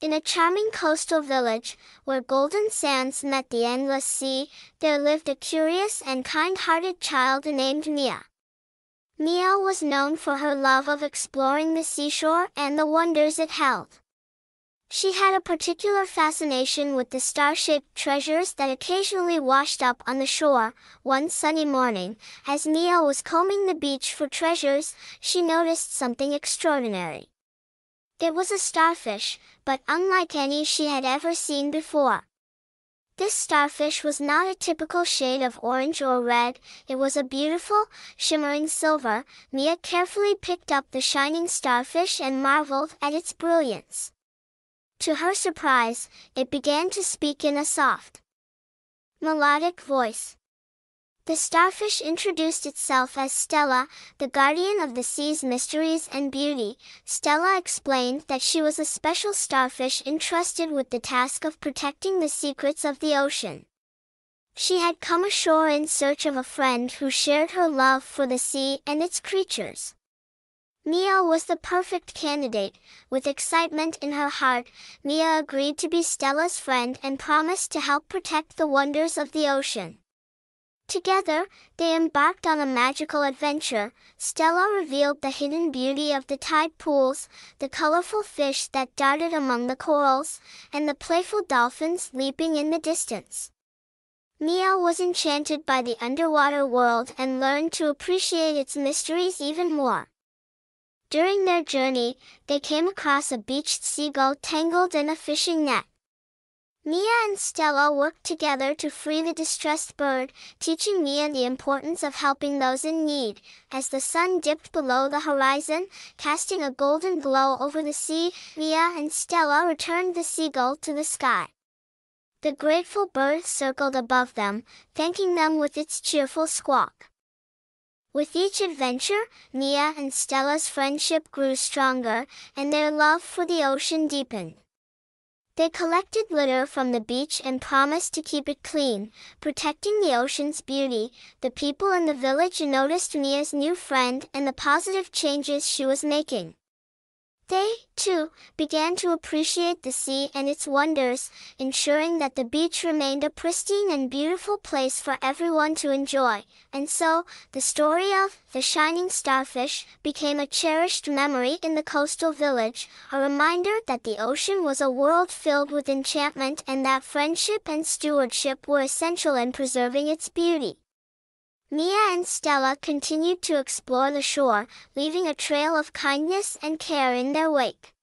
In a charming coastal village, where golden sands met the endless sea, there lived a curious and kind-hearted child named Mia. Mia was known for her love of exploring the seashore and the wonders it held. She had a particular fascination with the star-shaped treasures that occasionally washed up on the shore. One sunny morning, as Mia was combing the beach for treasures, she noticed something extraordinary. It was a starfish, but unlike any she had ever seen before. This starfish was not a typical shade of orange or red, it was a beautiful, shimmering silver. Mia carefully picked up the shining starfish and marveled at its brilliance. To her surprise, it began to speak in a soft, melodic voice. The starfish introduced itself as Stella, the guardian of the sea's mysteries and beauty. Stella explained that she was a special starfish entrusted with the task of protecting the secrets of the ocean. She had come ashore in search of a friend who shared her love for the sea and its creatures. Mia was the perfect candidate. With excitement in her heart, Mia agreed to be Stella's friend and promised to help protect the wonders of the ocean. Together, they embarked on a magical adventure. Stella revealed the hidden beauty of the tide pools, the colorful fish that darted among the corals, and the playful dolphins leaping in the distance. Mia was enchanted by the underwater world and learned to appreciate its mysteries even more. During their journey, they came across a beached seagull tangled in a fishing net. Mia and Stella worked together to free the distressed bird, teaching Mia the importance of helping those in need. As the sun dipped below the horizon, casting a golden glow over the sea, Mia and Stella returned the seagull to the sky. The grateful bird circled above them, thanking them with its cheerful squawk. With each adventure, Mia and Stella's friendship grew stronger, and their love for the ocean deepened. They collected litter from the beach and promised to keep it clean, protecting the ocean's beauty. The people in the village noticed Mia's new friend and the positive changes she was making. They, too, began to appreciate the sea and its wonders, ensuring that the beach remained a pristine and beautiful place for everyone to enjoy. And so, the story of the shining starfish became a cherished memory in the coastal village, a reminder that the ocean was a world filled with enchantment and that friendship and stewardship were essential in preserving its beauty. Mia and Stella continued to explore the shore, leaving a trail of kindness and care in their wake.